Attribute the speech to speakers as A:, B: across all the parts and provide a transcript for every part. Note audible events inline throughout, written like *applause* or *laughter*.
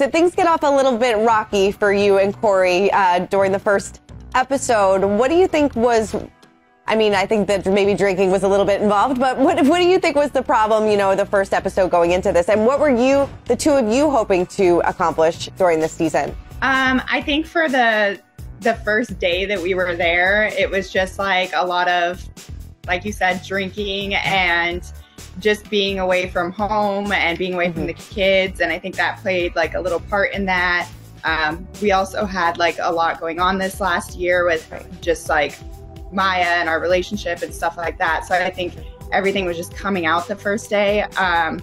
A: So things get off a little bit rocky for you and Cory uh, during the first episode. What do you think was? I mean, I think that maybe drinking was a little bit involved, but what what do you think was the problem? You know, the first episode going into this, and what were you, the two of you, hoping to accomplish during this season?
B: Um, I think for the the first day that we were there, it was just like a lot of, like you said, drinking and just being away from home and being away from the kids. And I think that played like a little part in that. Um, we also had like a lot going on this last year with just like Maya and our relationship and stuff like that. So I think everything was just coming out the first day. Um,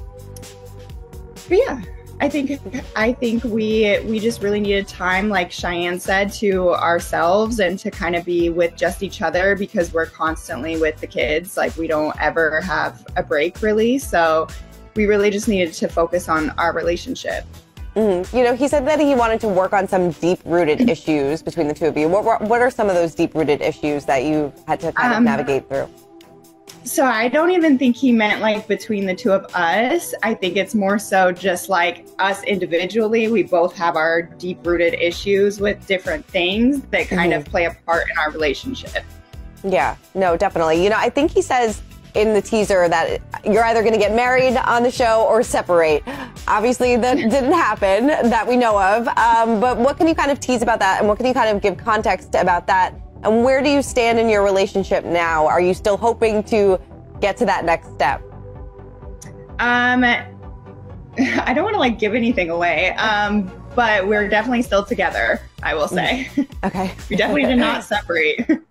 B: but yeah, I think I think we we just really needed time, like Cheyenne said, to ourselves and to kind of be with just each other because we're constantly with the kids. Like we don't ever have a break really. So we really just needed to focus on our relationship.
A: Mm-hmm. You know, he said that he wanted to work on some deep-rooted issues between the two of you. What what are some of those deep-rooted issues that you had to kind of
B: Um,
A: navigate through?
B: So I don't even think he meant like between the two of us. I think it's more so just like us individually. We both have our deep rooted issues with different things that kind of play a part in our relationship.
A: Yeah, no, definitely. You know, I think he says in the teaser that you're either going to get married on the show or separate. Obviously, that *laughs* didn't happen that we know of. Um, but what can you kind of tease about that, and what can you kind of give context about that? And where do you stand in your relationship now? Are you still hoping to get to that next step?
B: Um, *laughs* I don't want to like give anything away. Um, but we're definitely still together. I will say
A: Okay. *laughs*
B: we definitely did not *laughs* separate.